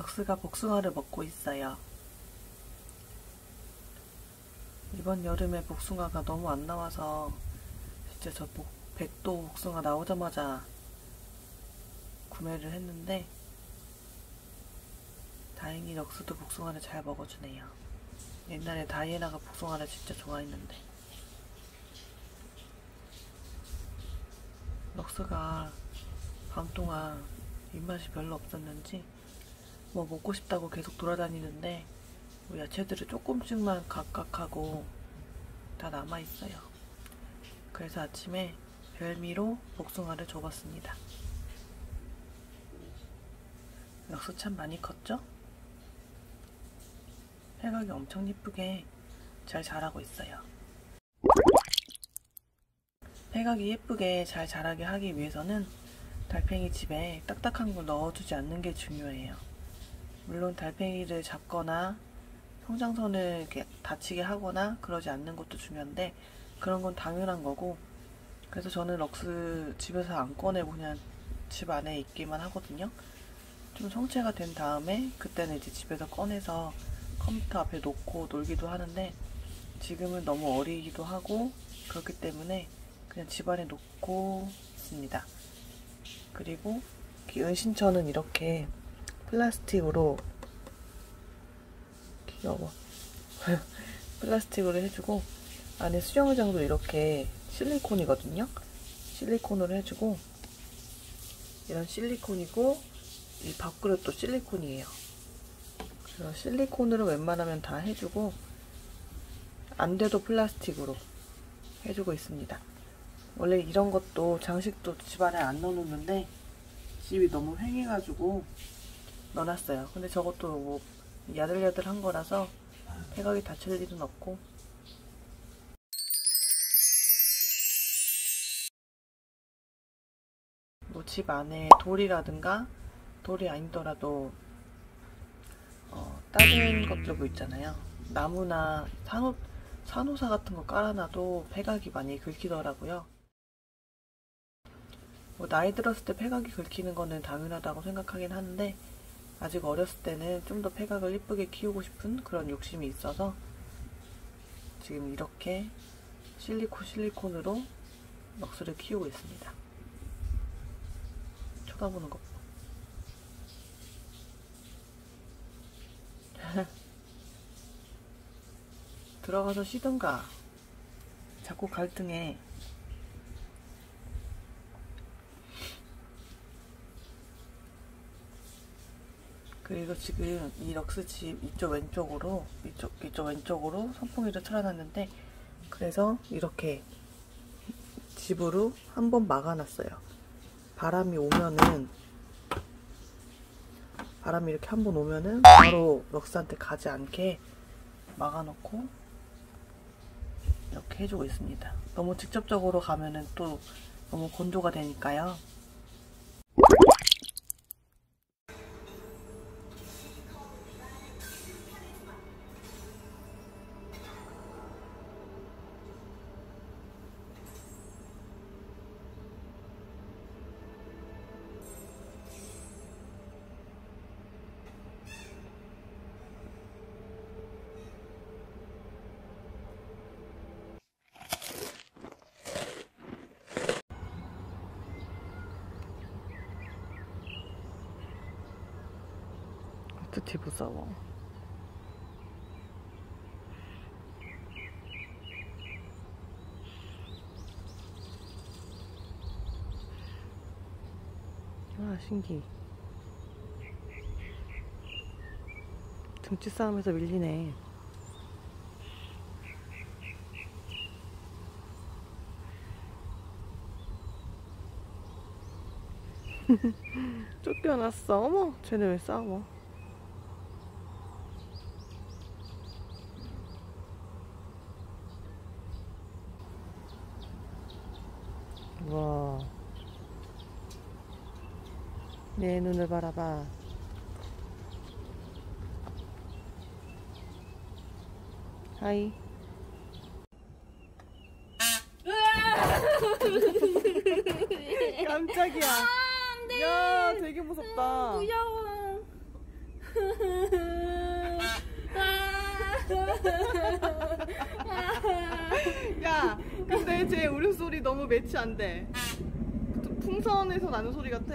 럭스가 복숭아를 먹고 있어요. 이번 여름에 복숭아가 너무 안 나와서 진짜 저 복, 백도 복숭아 나오자마자 구매를 했는데 다행히 럭스도 복숭아를 잘 먹어주네요. 옛날에 다이애나가 복숭아를 진짜 좋아했는데 럭스가 밤 동안 입맛이 별로 없었는지 뭐 먹고 싶다고 계속 돌아다니는데 뭐 야채들을 조금씩만 각각 하고 다 남아있어요. 그래서 아침에 별미로 복숭아를 줘봤습니다. 럭스 참 많이 컸죠? 해각이 엄청 예쁘게 잘 자라고 있어요. 해각이 예쁘게 잘 자라게 하기 위해서는 달팽이 집에 딱딱한 걸 넣어주지 않는 게 중요해요. 물론 달팽이를 잡거나 성장선을 이렇게 다치게 하거나 그러지 않는 것도 중요한데 그런 건 당연한 거고 그래서 저는 럭스 집에서 안 꺼내고 그냥 집 안에 있기만 하거든요. 좀 성체가 된 다음에 그때는 이제 집에서 꺼내서 컴퓨터 앞에 놓고 놀기도 하는데 지금은 너무 어리기도 하고 그렇기 때문에 그냥 집 안에 놓고 있습니다. 그리고 은신처는 이렇게 플라스틱으로 귀여워. 플라스틱으로 해주고 안에 수영장도 이렇게 실리콘이거든요. 실리콘으로 해주고 이런 실리콘이고 이 밥그릇도 실리콘이에요. 그래서 실리콘으로 웬만하면 다 해주고 안 돼도 플라스틱으로 해주고 있습니다. 원래 이런 것도 장식도 집안에 안 넣어놓는데 집이 너무 횡해가지고 넣어놨어요. 근데 저것도 뭐 야들야들한 거라서 폐각이 다칠 일은 없고. 뭐 집 안에 돌이라든가 돌이 아니더라도 어, 다른 것들 뭐 있잖아요. 나무나 산호, 산호사 같은 거 깔아놔도 폐각이 많이 긁히더라고요. 뭐 나이 들었을 때 폐각이 긁히는 거는 당연하다고 생각하긴 하는데 아직 어렸을 때는 좀 더 폐각을 이쁘게 키우고 싶은 그런 욕심이 있어서 지금 이렇게 실리콘 실리콘으로 럭스를 키우고 있습니다. 쳐다보는 것 봐. 들어가서 쉬든가 자꾸 갈등해 그리고 지금 이 럭스 집 이쪽 왼쪽으로 이쪽 이쪽 왼쪽으로 선풍기를 틀어놨는데 그래서 이렇게 집으로 한 번 막아놨어요. 바람이 오면은 바람이 이렇게 한 번 오면은 바로 럭스한테 가지 않게 막아놓고 이렇게 해주고 있습니다. 너무 직접적으로 가면은 또 너무 건조가 되니까요. 어떻게 무서워. 아, 신기. 등치 싸움에서 밀리네. 쫓겨났어. 어머, 쟤네 왜 싸워? 와. 내 눈을 바라봐. 하이. 깜짝이야. 야, 되게 무섭다. 무서워. 야, 근데 쟤 울음소리 너무 매치 안 돼. 좀 풍선에서 나는 소리 같아.